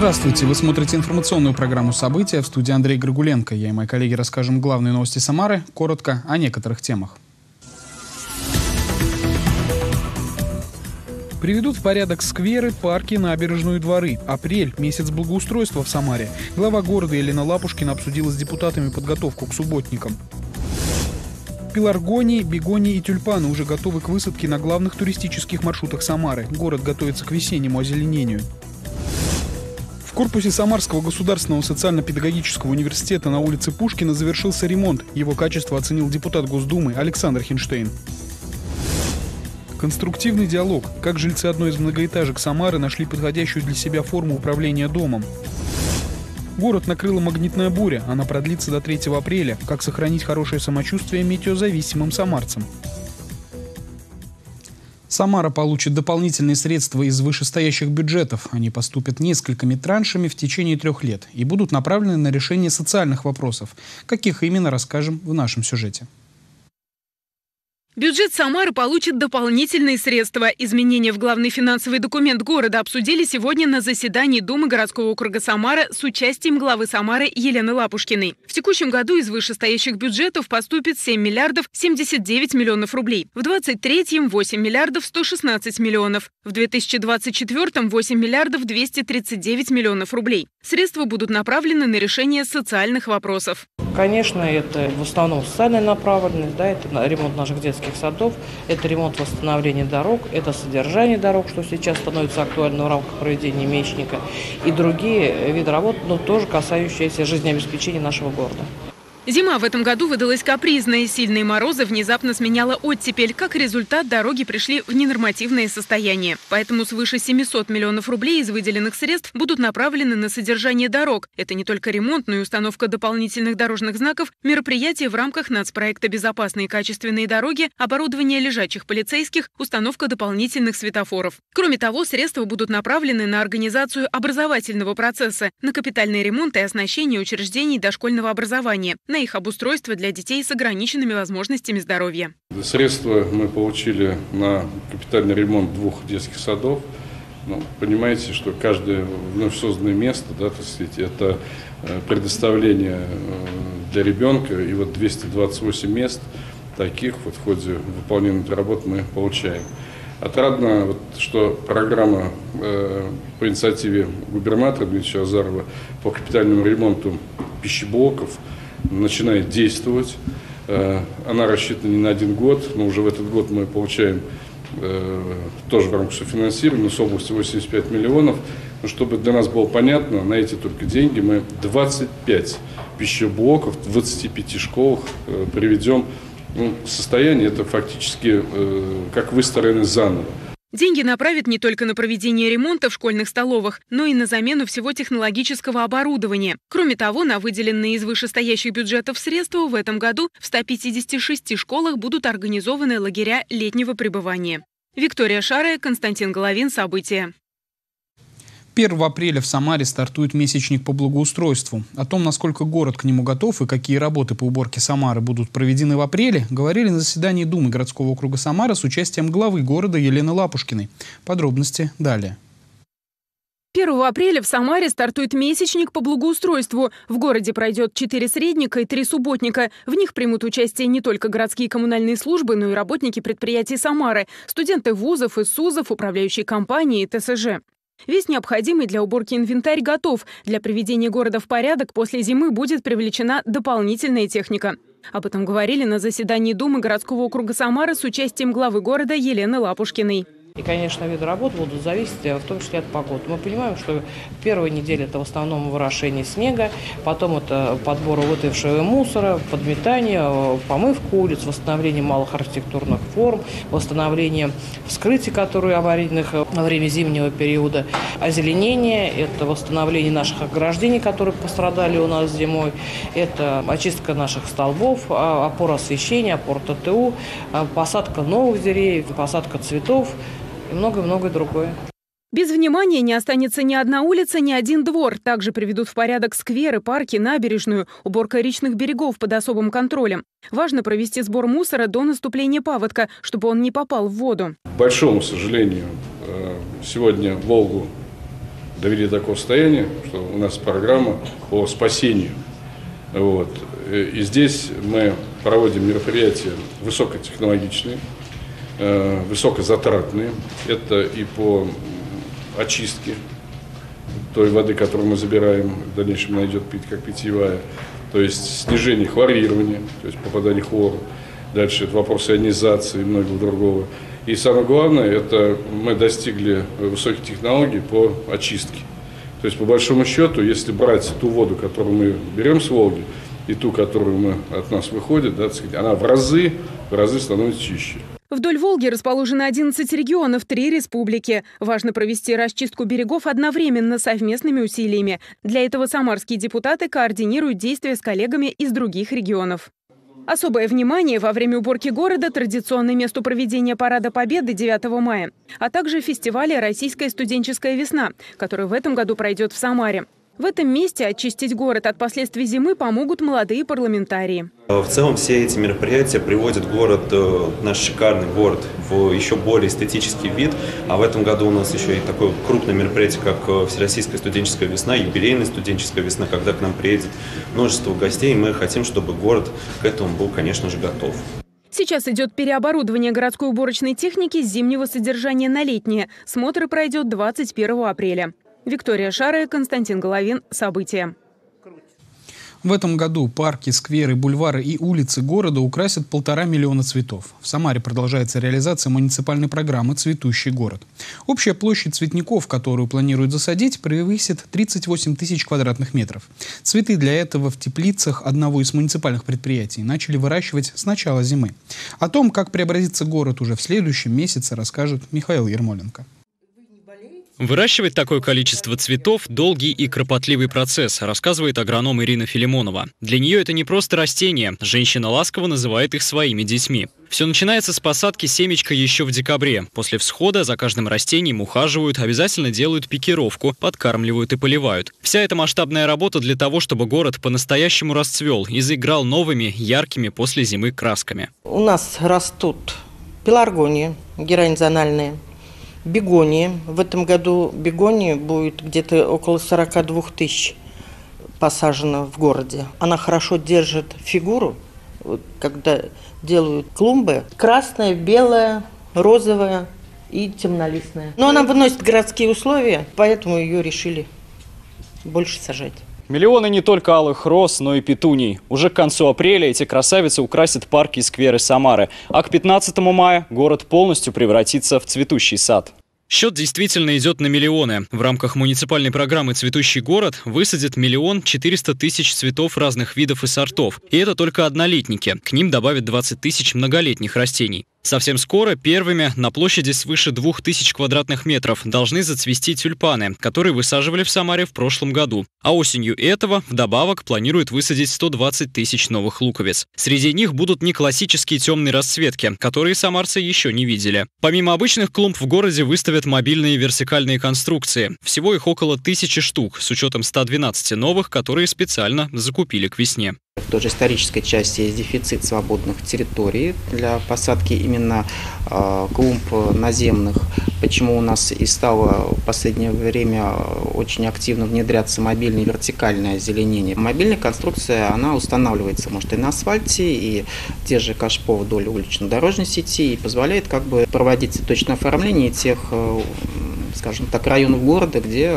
Здравствуйте, вы смотрите информационную программу «События» в студии Андрей Григуленко. Я и мои коллеги расскажем главные новости Самары, коротко о некоторых темах. Приведут в порядок скверы, парки, набережную дворы. Апрель – месяц благоустройства в Самаре. Глава города Елена Лапушкина обсудила с депутатами подготовку к субботникам. Пеларгонии, бегонии и тюльпаны уже готовы к высадке на главных туристических маршрутах Самары. Город готовится к весеннему озеленению. В корпусе Самарского государственного социально-педагогического университета на улице Пушкина завершился ремонт. Его качество оценил депутат Госдумы Александр Хинштейн. Конструктивный диалог. Как жильцы одной из многоэтажек Самары нашли подходящую для себя форму управления домом. Город накрыла магнитная буря. Она продлится до 3 апреля. Как сохранить хорошее самочувствие метеозависимым самарцам. Самара получит дополнительные средства из вышестоящих бюджетов. Они поступят несколькими траншами в течение трех лет и будут направлены на решение социальных вопросов. Каких именно, расскажем в нашем сюжете. Бюджет Самары получит дополнительные средства. Изменения в главный финансовый документ города обсудили сегодня на заседании Думы городского округа Самара с участием главы Самары Елены Лапушкиной. В текущем году из вышестоящих бюджетов поступит 7 миллиардов 79 миллионов рублей. В 2023 – 8 миллиардов 116 миллионов. В 2024 – 8 миллиардов 239 миллионов рублей. Средства будут направлены на решение социальных вопросов. Конечно, это в основном социальная направленность, да, это ремонт наших детских садов, это ремонт восстановления дорог, это содержание дорог, что сейчас становится актуальным в рамках проведения мечника, и другие виды работ, но тоже касающиеся жизнеобеспечения нашего города. Зима в этом году выдалась капризной. Сильные морозы внезапно сменяла оттепель. Как результат, дороги пришли в ненормативное состояние. Поэтому свыше 700 миллионов рублей из выделенных средств будут направлены на содержание дорог. Это не только ремонт, но и установка дополнительных дорожных знаков, мероприятия в рамках нацпроекта «Безопасные качественные дороги», оборудование лежачих полицейских, установка дополнительных светофоров. Кроме того, средства будут направлены на организацию образовательного процесса, на капитальный ремонт и оснащение учреждений дошкольного образования, на их обустройство для детей с ограниченными возможностями здоровья. Средства мы получили на капитальный ремонт двух детских садов. Ну, понимаете, что каждое вновь созданное место, да, так сказать, это э, предоставление э, для ребенка, и вот 228 мест таких вот в ходе выполнения этой работы мы получаем. Отрадно, вот, что программа э, по инициативе губернатора Дмитрия Азарова по капитальному ремонту пищеблоков – начинает действовать. Э, она рассчитана не на один год, но уже в этот год мы получаем э, тоже в рамках софинансирования с области 85 миллионов. Но чтобы для нас было понятно, на эти только деньги мы 25 пищеблоков в 25 школах э, приведем ну, состояние, это фактически как выстроены заново. Деньги направят не только на проведение ремонта в школьных столовых, но и на замену всего технологического оборудования. Кроме того, на выделенные из вышестоящих бюджетов средства в этом году в 156 школах будут организованы лагеря летнего пребывания. Виктория Шарая, Константин Головин. События. 1 апреля в Самаре стартует месячник по благоустройству. О том, насколько город к нему готов и какие работы по уборке Самары будут проведены в апреле, говорили на заседании Думы городского округа Самара с участием главы города Елены Лапушкиной. Подробности далее. 1 апреля в Самаре стартует месячник по благоустройству. В городе пройдет 4 средника и 3 субботника. В них примут участие не только городские коммунальные службы, но и работники предприятий Самары, студенты вузов и СУЗов, управляющие компании и ТСЖ. Весь необходимый для уборки инвентарь готов. Для приведения города в порядок после зимы будет привлечена дополнительная техника. Об этом говорили на заседании Думы городского округа Самары с участием главы города Елены Лапушкиной. И, конечно, виды работ будут зависеть э, в том числе от погоды. Мы понимаем, что первая неделя – это в основном вырошение снега, потом это подбор вытывшего мусора, подметание, э, помывка улиц, восстановление малых архитектурных форм, восстановление вскрытий, которые аварийных э, во время зимнего периода, озеленение – это восстановление наших ограждений, которые пострадали у нас зимой, это очистка наших столбов, а, опор освещения, опор ТТУ, посадка новых деревьев, посадка цветов – и многое-многое другое. Без внимания не останется ни одна улица, ни один двор. Также приведут в порядок скверы, парки, набережную, уборка речных берегов под особым контролем. Важно провести сбор мусора до наступления паводка, чтобы он не попал в воду. К большому сожалению, э, сегодня Волгу довели до такого состояния, что у нас программа по спасению. Вот. И здесь мы проводим мероприятия высокотехнологичные, высокозатратные. Это и по очистке той воды, которую мы забираем, в дальнейшем она идет пить как питьевая, то есть снижение хлорирования, то есть попадание хлора. Дальше это вопросы ионизации и многого другого. И самое главное, это мы достигли высоких технологий по очистке. То есть, по большому счету, если брать ту воду, которую мы берем с Волги, и ту, которую мы, от нас выходит, да, она в разы, в разы становится чище. Вдоль Волги расположено 11 регионов, три республики. Важно провести расчистку берегов одновременно совместными усилиями. Для этого самарские депутаты координируют действия с коллегами из других регионов. Особое внимание во время уборки города – традиционное место проведения Парада Победы 9 мая, а также фестиваля «Российская студенческая весна», который в этом году пройдет в Самаре. В этом месте очистить город от последствий зимы помогут молодые парламентарии. В целом все эти мероприятия приводят город, э, наш шикарный город, в еще более эстетический вид. А в этом году у нас еще и такое крупное мероприятие, как э, Всероссийская студенческая весна, юбилейная студенческая весна, когда к нам приедет множество гостей. И мы хотим, чтобы город к этому был, конечно же, готов. Сейчас идет переоборудование городской уборочной техники с зимнего содержания на летнее. Смотр пройдет 21 апреля. Виктория Шарая, Константин Головин. События. В этом году парки, скверы, бульвары и улицы города украсят полтора миллиона цветов. В Самаре продолжается реализация муниципальной программы «Цветущий город». Общая площадь цветников, которую планируют засадить, превысит 38 тысяч квадратных метров. Цветы для этого в теплицах одного из муниципальных предприятий начали выращивать с начала зимы. О том, как преобразится город уже в следующем месяце, расскажет Михаил Ермоленко. Выращивать такое количество цветов – долгий и кропотливый процесс, рассказывает агроном Ирина Филимонова. Для нее это не просто растения, женщина ласково называет их своими детьми. Все начинается с посадки семечка еще в декабре. После всхода за каждым растением ухаживают, обязательно делают пикировку, подкармливают и поливают. Вся эта масштабная работа для того, чтобы город по-настоящему расцвел и заиграл новыми, яркими после зимы красками. У нас растут пеларгонии геранизональные, бегонии. В этом году бегонии будет где-то около 42 тысяч посажено в городе. Она хорошо держит фигуру, когда делают клумбы. Красная, белая, розовая и темнолистная. Но она выносит городские условия, поэтому ее решили больше сажать. Миллионы не только алых роз, но и петуний. Уже к концу апреля эти красавицы украсят парки и скверы Самары. А к 15 мая город полностью превратится в цветущий сад. Счет действительно идет на миллионы. В рамках муниципальной программы «Цветущий город» высадят миллион четыреста тысяч цветов разных видов и сортов. И это только однолетники. К ним добавят 20 тысяч многолетних растений. Совсем скоро первыми на площади свыше 2000 квадратных метров должны зацвести тюльпаны, которые высаживали в Самаре в прошлом году. А осенью этого вдобавок планируют высадить 120 тысяч новых луковиц. Среди них будут не классические темные расцветки, которые самарцы еще не видели. Помимо обычных клумб в городе выставят мобильные вертикальные конструкции. Всего их около тысячи штук, с учетом 112 новых, которые специально закупили к весне. В той же исторической части есть дефицит свободных территорий для посадки именно э, клумб наземных. Почему у нас и стало в последнее время очень активно внедряться мобильное вертикальное озеленение. Мобильная конструкция, она устанавливается, может, и на асфальте, и те же кашпо вдоль улично-дорожной сети, и позволяет как бы проводить цветочное оформление тех, э, скажем так, районов города, где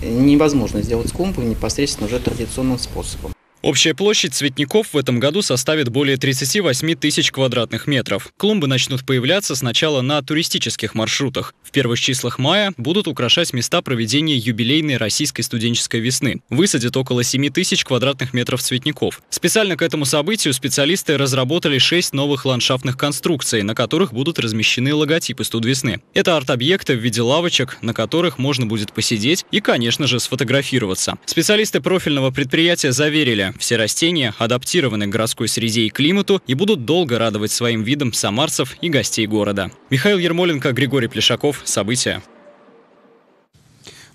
невозможно сделать клумбу непосредственно уже традиционным способом. Общая площадь цветников в этом году составит более 38 тысяч квадратных метров. Клумбы начнут появляться сначала на туристических маршрутах. В первых числах мая будут украшать места проведения юбилейной российской студенческой весны. Высадят около 7 тысяч квадратных метров цветников. Специально к этому событию специалисты разработали 6 новых ландшафтных конструкций, на которых будут размещены логотипы студвесны. Это арт-объекты в виде лавочек, на которых можно будет посидеть и, конечно же, сфотографироваться. Специалисты профильного предприятия заверили, все растения адаптированы к городской среде и климату и будут долго радовать своим видом самарцев и гостей города. Михаил Ермоленко, Григорий Плешаков. События.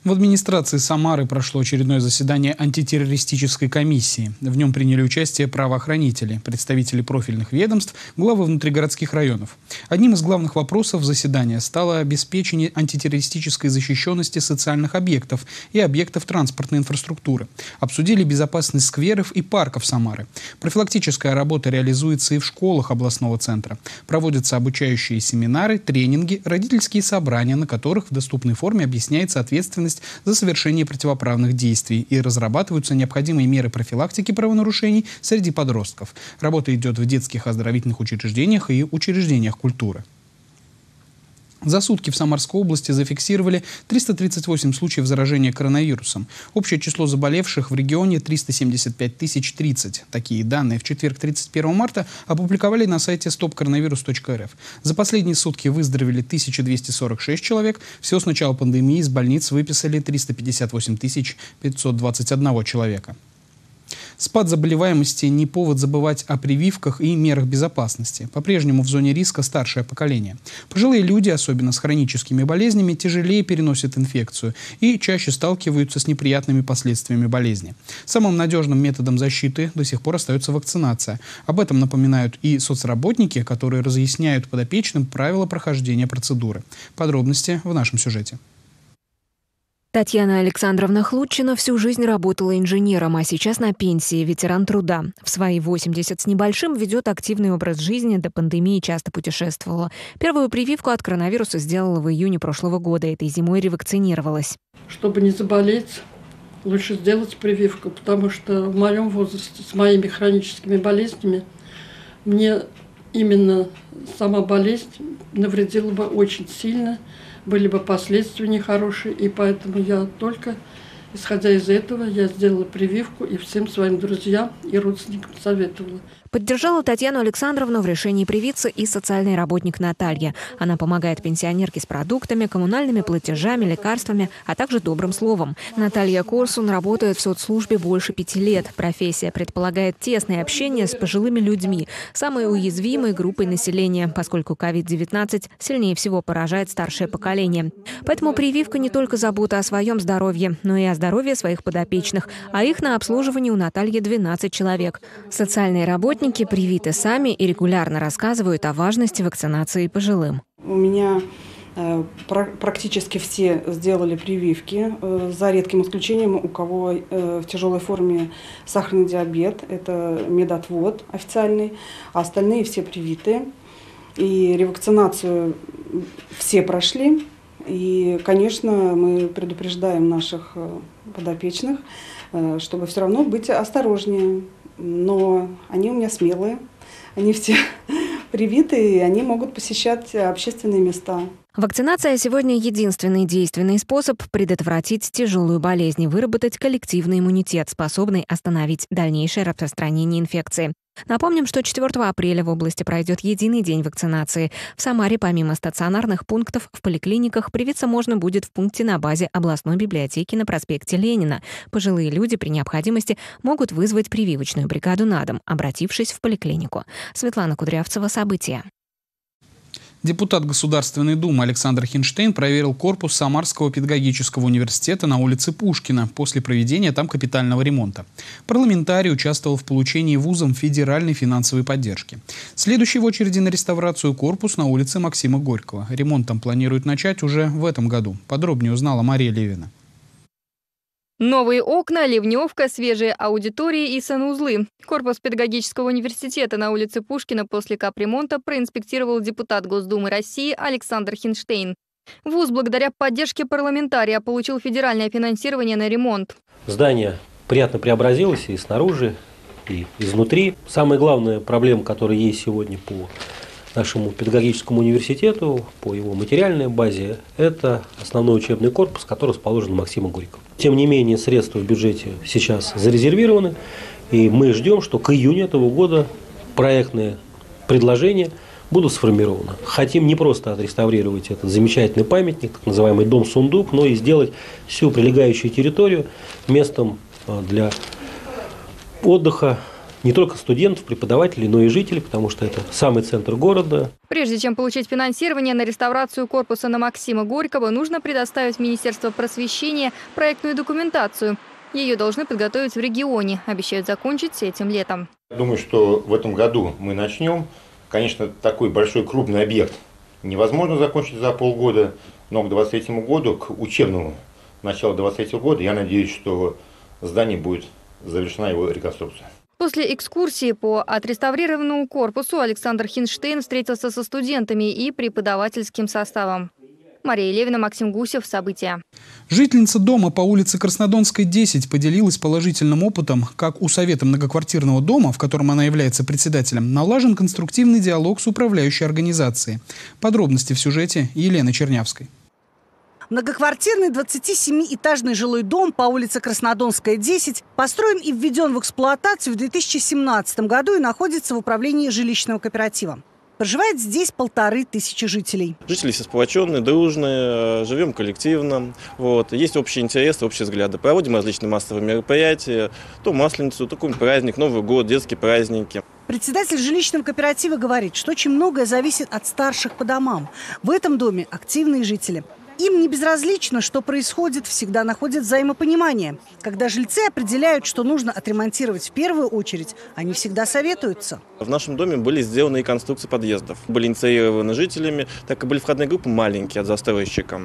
В администрации Самары прошло очередное заседание антитеррористической комиссии. В нем приняли участие правоохранители, представители профильных ведомств, главы внутригородских районов. Одним из главных вопросов заседания стало обеспечение антитеррористической защищенности социальных объектов и объектов транспортной инфраструктуры. Обсудили безопасность скверов и парков Самары. Профилактическая работа реализуется и в школах областного центра. Проводятся обучающие семинары, тренинги, родительские собрания, на которых в доступной форме объясняется ответственность ответственность за совершение противоправных действий и разрабатываются необходимые меры профилактики правонарушений среди подростков. Работа идет в детских оздоровительных учреждениях и учреждениях культуры. За сутки в Самарской области зафиксировали 338 случаев заражения коронавирусом. Общее число заболевших в регионе 375 тысяч 30. Такие данные в четверг 31 марта опубликовали на сайте stopcoronavirus.rf. За последние сутки выздоровели 1246 человек. Всего с начала пандемии из больниц выписали 358 521 человека. Спад заболеваемости не повод забывать о прививках и мерах безопасности. По-прежнему в зоне риска старшее поколение. Пожилые люди, особенно с хроническими болезнями, тяжелее переносят инфекцию и чаще сталкиваются с неприятными последствиями болезни. Самым надежным методом защиты до сих пор остается вакцинация. Об этом напоминают и соцработники, которые разъясняют подопечным правила прохождения процедуры. Подробности в нашем сюжете. Татьяна Александровна Хлудчина всю жизнь работала инженером, а сейчас на пенсии, ветеран труда. В свои 80 с небольшим ведет активный образ жизни, до пандемии часто путешествовала. Первую прививку от коронавируса сделала в июне прошлого года, этой зимой ревакцинировалась. Чтобы не заболеть, лучше сделать прививку, потому что в моем возрасте с моими хроническими болезнями мне именно сама болезнь навредила бы очень сильно – были бы последствия нехорошие, и поэтому я только, исходя из этого, я сделала прививку и всем своим друзьям и родственникам советовала. Поддержала Татьяну Александровну в решении привиться и социальный работник Наталья. Она помогает пенсионерке с продуктами, коммунальными платежами, лекарствами, а также добрым словом. Наталья Корсун работает в соцслужбе больше пяти лет. Профессия предполагает тесное общение с пожилыми людьми, самой уязвимой группой населения, поскольку COVID-19 сильнее всего поражает старшее поколение. Поэтому прививка не только забота о своем здоровье, но и о здоровье своих подопечных, а их на обслуживании у Натальи 12 человек. Социальные работники Работники привиты сами и регулярно рассказывают о важности вакцинации пожилым. У меня э, практически все сделали прививки, э, за редким исключением у кого э, в тяжелой форме сахарный диабет, это медотвод официальный, а остальные все привиты. И ревакцинацию все прошли. И, конечно, мы предупреждаем наших подопечных, чтобы все равно быть осторожнее но они у меня смелые, они все привиты, и они могут посещать общественные места. Вакцинация сегодня единственный действенный способ предотвратить тяжелую болезнь и выработать коллективный иммунитет, способный остановить дальнейшее распространение инфекции. Напомним, что 4 апреля в области пройдет единый день вакцинации. В Самаре помимо стационарных пунктов в поликлиниках привиться можно будет в пункте на базе областной библиотеки на проспекте Ленина. Пожилые люди при необходимости могут вызвать прививочную бригаду на дом, обратившись в поликлинику. Светлана Кудрявцева, События. Депутат Государственной Думы Александр Хинштейн проверил корпус Самарского педагогического университета на улице Пушкина после проведения там капитального ремонта. Парламентарий участвовал в получении вузом федеральной финансовой поддержки. Следующий в очереди на реставрацию корпус на улице Максима Горького. Ремонт там планируют начать уже в этом году. Подробнее узнала Мария Левина. Новые окна, ливневка, свежие аудитории и санузлы. Корпус педагогического университета на улице Пушкина после капремонта проинспектировал депутат Госдумы России Александр Хинштейн. ВУЗ благодаря поддержке парламентария получил федеральное финансирование на ремонт. Здание приятно преобразилось и снаружи, и изнутри. Самая главная проблема, которая есть сегодня по нашему педагогическому университету, по его материальной базе, это основной учебный корпус, который расположен Максима Горького. Тем не менее, средства в бюджете сейчас зарезервированы, и мы ждем, что к июню этого года проектные предложения будут сформированы. Хотим не просто отреставрировать этот замечательный памятник, так называемый дом Сундук, но и сделать всю прилегающую территорию местом а, для отдыха не только студентов, преподавателей, но и жителей, потому что это самый центр города. Прежде чем получить финансирование на реставрацию корпуса на Максима Горького, нужно предоставить Министерство просвещения проектную документацию. Ее должны подготовить в регионе. Обещают закончить этим летом. Думаю, что в этом году мы начнем. Конечно, такой большой крупный объект невозможно закончить за полгода, но к 2023 году, к учебному началу 2023 года, я надеюсь, что здание будет завершена его реконструкция. После экскурсии по отреставрированному корпусу Александр Хинштейн встретился со студентами и преподавательским составом. Мария Левина, Максим Гусев. События. Жительница дома по улице Краснодонской, 10 поделилась положительным опытом, как у Совета многоквартирного дома, в котором она является председателем, налажен конструктивный диалог с управляющей организацией. Подробности в сюжете Елены Чернявской. Многоквартирный 27-этажный жилой дом по улице Краснодонская, 10 построен и введен в эксплуатацию в 2017 году и находится в управлении жилищного кооператива. Проживает здесь полторы тысячи жителей. Жители все сплоченные, дружные, живем коллективно. Вот. Есть общие интересы, общие взгляды. Проводим различные массовые мероприятия. То Масленицу, то какой-нибудь праздник, Новый год, детские праздники. Председатель жилищного кооператива говорит, что очень многое зависит от старших по домам. В этом доме активные жители. Им не безразлично, что происходит, всегда находят взаимопонимание. Когда жильцы определяют, что нужно отремонтировать в первую очередь, они всегда советуются. В нашем доме были сделаны и конструкции подъездов. Были инициированы жителями, так и были входные группы маленькие от застройщика.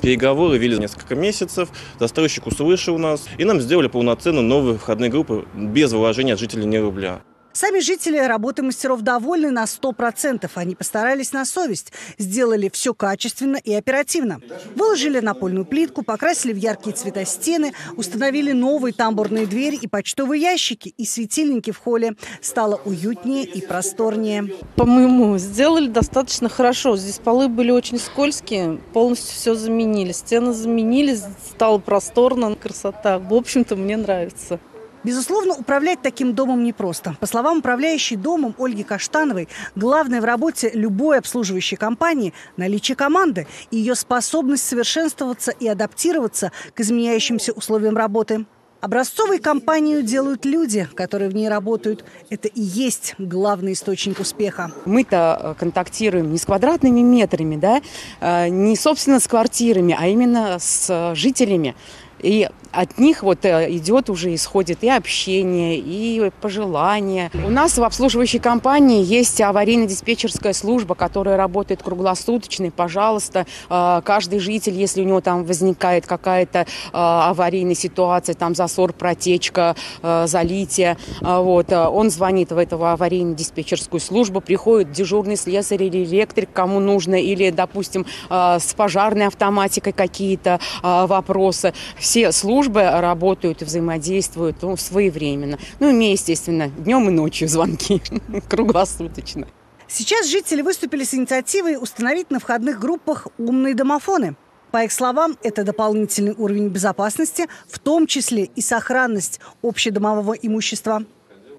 Переговоры вели несколько месяцев, застройщик услышал нас, и нам сделали полноценно новые входные группы без вложения от жителей ни рубля. Сами жители работы мастеров довольны на 100%. Они постарались на совесть. Сделали все качественно и оперативно. Выложили напольную плитку, покрасили в яркие цвета стены, установили новые тамбурные двери и почтовые ящики, и светильники в холле. Стало уютнее и просторнее. По-моему, сделали достаточно хорошо. Здесь полы были очень скользкие, полностью все заменили. Стены заменили, стало просторно, красота. В общем-то, мне нравится. Безусловно, управлять таким домом непросто. По словам управляющей домом Ольги Каштановой, главное в работе любой обслуживающей компании – наличие команды и ее способность совершенствоваться и адаптироваться к изменяющимся условиям работы. Образцовой компанию делают люди, которые в ней работают. Это и есть главный источник успеха. Мы-то э, контактируем не с квадратными метрами, да, э, не собственно с квартирами, а именно с э, жителями. И от них вот э, идет уже, исходит и общение, и пожелания. У нас в обслуживающей компании есть аварийно-диспетчерская служба, которая работает круглосуточно. И, пожалуйста, э, каждый житель, если у него там возникает какая-то э, аварийная ситуация, там засор, протечка, залитие, вот, он звонит в эту аварийно-диспетчерскую службу, приходит дежурный слесарь или электрик, кому нужно, или, допустим, с пожарной автоматикой какие-то вопросы. Все службы службы работают и взаимодействуют ну, своевременно. Ну, и мне, естественно, днем и ночью звонки, круглосуточно. Сейчас жители выступили с инициативой установить на входных группах умные домофоны. По их словам, это дополнительный уровень безопасности, в том числе и сохранность общедомового имущества.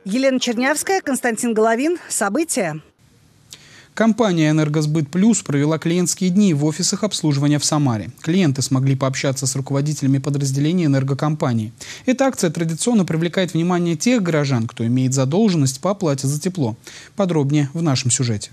Елена Чернявская, Константин Головин. События. Компания «Энергосбыт Плюс» провела клиентские дни в офисах обслуживания в Самаре. Клиенты смогли пообщаться с руководителями подразделений энергокомпании. Эта акция традиционно привлекает внимание тех горожан, кто имеет задолженность по оплате за тепло. Подробнее в нашем сюжете.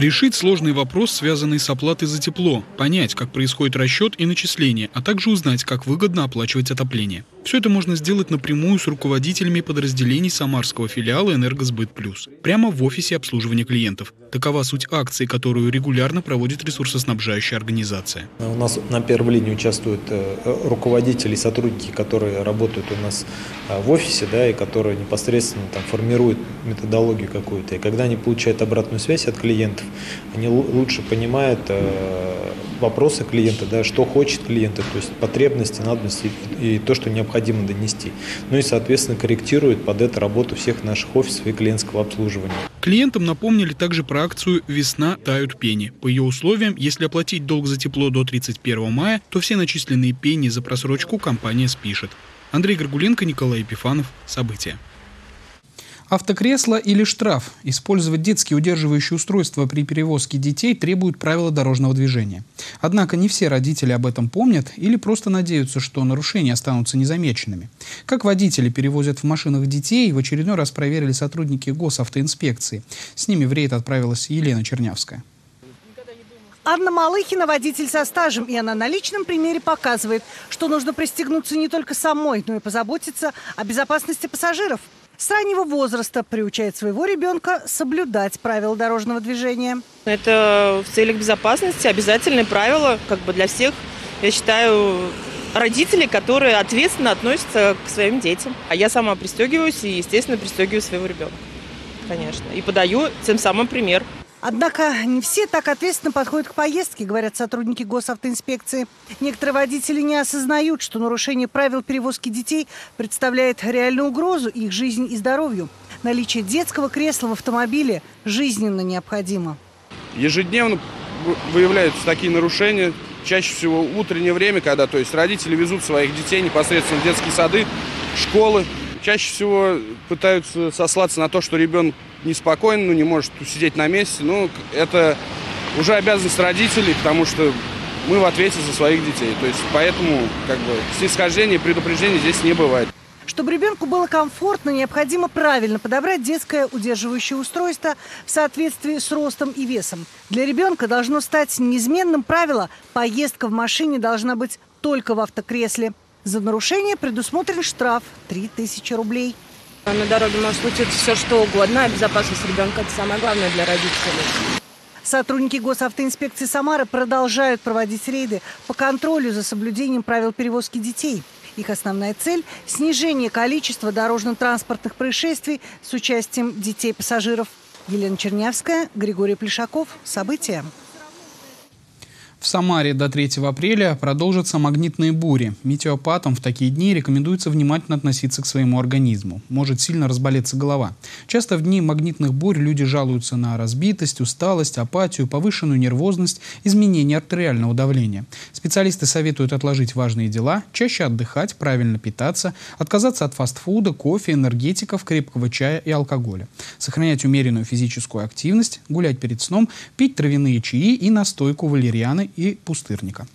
Решить сложный вопрос, связанный с оплатой за тепло, понять, как происходит расчет и начисление, а также узнать, как выгодно оплачивать отопление. Все это можно сделать напрямую с руководителями подразделений самарского филиала «Энергосбыт Плюс» прямо в офисе обслуживания клиентов. Такова суть акции, которую регулярно проводит ресурсоснабжающая организация. У нас на первой линии участвуют э, руководители и сотрудники, которые работают у нас э, в офисе, да, и которые непосредственно там формируют методологию какую-то. И когда они получают обратную связь от клиентов, они лучше понимают э, вопросы клиента, да, что хочет клиент, то есть потребности, надобности и то, что необходимо донести. Ну и, соответственно, корректирует под это работу всех наших офисов и клиентского обслуживания. Клиентам напомнили также про акцию «Весна тают пени». По ее условиям, если оплатить долг за тепло до 31 мая, то все начисленные пени за просрочку компания спишет. Андрей Горгуленко, Николай Епифанов. События. Автокресло или штраф. Использовать детские удерживающие устройства при перевозке детей требуют правила дорожного движения. Однако не все родители об этом помнят или просто надеются, что нарушения останутся незамеченными. Как водители перевозят в машинах детей, в очередной раз проверили сотрудники госавтоинспекции. С ними в рейд отправилась Елена Чернявская. Анна Малыхина – водитель со стажем, и она на личном примере показывает, что нужно пристегнуться не только самой, но и позаботиться о безопасности пассажиров – с раннего возраста приучает своего ребенка соблюдать правила дорожного движения. Это в целях безопасности обязательные правила как бы для всех, я считаю, родителей, которые ответственно относятся к своим детям. А я сама пристегиваюсь и, естественно, пристегиваю своего ребенка, конечно. И подаю тем самым пример. Однако не все так ответственно подходят к поездке, говорят сотрудники госавтоинспекции. Некоторые водители не осознают, что нарушение правил перевозки детей представляет реальную угрозу их жизни и здоровью. Наличие детского кресла в автомобиле жизненно необходимо. Ежедневно выявляются такие нарушения. Чаще всего утреннее время, когда то есть родители везут своих детей непосредственно в детские сады, школы. Чаще всего пытаются сослаться на то, что ребенок неспокойно, ну, не может сидеть на месте. Ну, это уже обязанность родителей, потому что мы в ответе за своих детей. То есть поэтому как бы снисхождения и предупреждений здесь не бывает. Чтобы ребенку было комфортно, необходимо правильно подобрать детское удерживающее устройство в соответствии с ростом и весом. Для ребенка должно стать неизменным правило – поездка в машине должна быть только в автокресле. За нарушение предусмотрен штраф – 3000 рублей. На дороге может случиться все, что угодно, а безопасность ребенка – это самое главное для родителей. Сотрудники госавтоинспекции Самары продолжают проводить рейды по контролю за соблюдением правил перевозки детей. Их основная цель – снижение количества дорожно-транспортных происшествий с участием детей-пассажиров. Елена Чернявская, Григорий Плешаков. События. В Самаре до 3 апреля продолжатся магнитные бури. Метеопатам в такие дни рекомендуется внимательно относиться к своему организму. Может сильно разболеться голова. Часто в дни магнитных бурь люди жалуются на разбитость, усталость, апатию, повышенную нервозность, изменение артериального давления. Специалисты советуют отложить важные дела, чаще отдыхать, правильно питаться, отказаться от фастфуда, кофе, энергетиков, крепкого чая и алкоголя. Сохранять умеренную физическую активность, гулять перед сном, пить травяные чаи и настойку валерьяны и пустырника.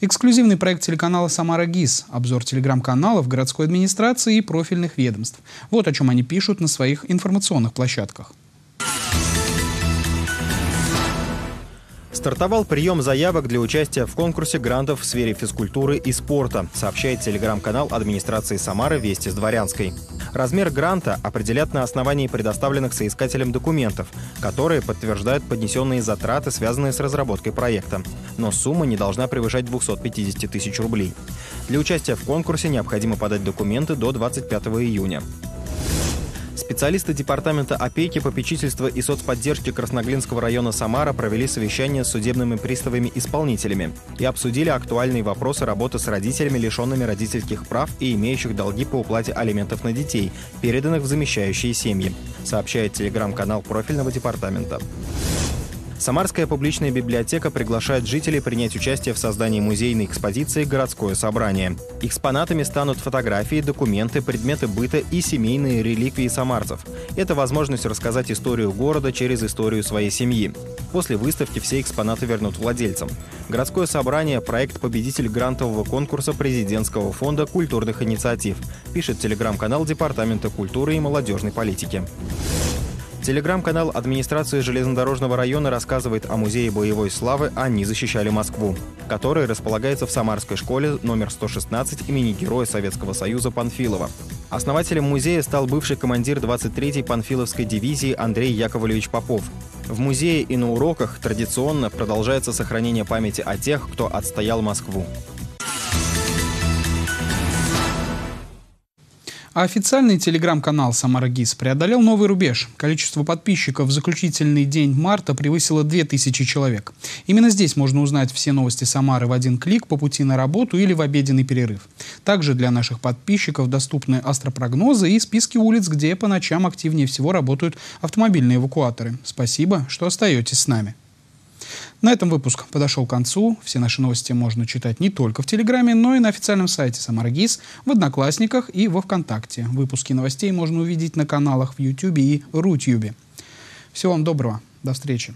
Эксклюзивный проект телеканала «Самара ГИС» – обзор телеграм-каналов, городской администрации и профильных ведомств. Вот о чем они пишут на своих информационных площадках. Стартовал прием заявок для участия в конкурсе грантов в сфере физкультуры и спорта, сообщает телеграм-канал администрации Самары «Вести с Дворянской». Размер гранта определят на основании предоставленных соискателям документов, которые подтверждают поднесенные затраты, связанные с разработкой проекта. Но сумма не должна превышать 250 тысяч рублей. Для участия в конкурсе необходимо подать документы до 25 июня. Специалисты Департамента опеки, попечительства и соцподдержки Красноглинского района Самара провели совещание с судебными приставами-исполнителями и обсудили актуальные вопросы работы с родителями, лишенными родительских прав и имеющих долги по уплате алиментов на детей, переданных в замещающие семьи, сообщает телеграм-канал профильного департамента. Самарская публичная библиотека приглашает жителей принять участие в создании музейной экспозиции «Городское собрание». Экспонатами станут фотографии, документы, предметы быта и семейные реликвии самарцев. Это возможность рассказать историю города через историю своей семьи. После выставки все экспонаты вернут владельцам. Городское собрание – проект победитель грантового конкурса президентского фонда культурных инициатив, пишет телеграм-канал Департамента культуры и молодежной политики. Телеграм-канал администрации железнодорожного района рассказывает о музее боевой славы «Они защищали Москву», который располагается в Самарской школе номер 116 имени Героя Советского Союза Панфилова. Основателем музея стал бывший командир 23-й Панфиловской дивизии Андрей Яковлевич Попов. В музее и на уроках традиционно продолжается сохранение памяти о тех, кто отстоял Москву. А официальный телеграм-канал «Самара ГИС» преодолел новый рубеж. Количество подписчиков в заключительный день марта превысило 2000 человек. Именно здесь можно узнать все новости Самары в один клик по пути на работу или в обеденный перерыв. Также для наших подписчиков доступны астропрогнозы и списки улиц, где по ночам активнее всего работают автомобильные эвакуаторы. Спасибо, что остаетесь с нами. На этом выпуск подошел к концу. Все наши новости можно читать не только в Телеграме, но и на официальном сайте Самаргиз, в Одноклассниках и во Вконтакте. Выпуски новостей можно увидеть на каналах в Ютьюбе и Рутьюбе. Всего вам доброго. До встречи.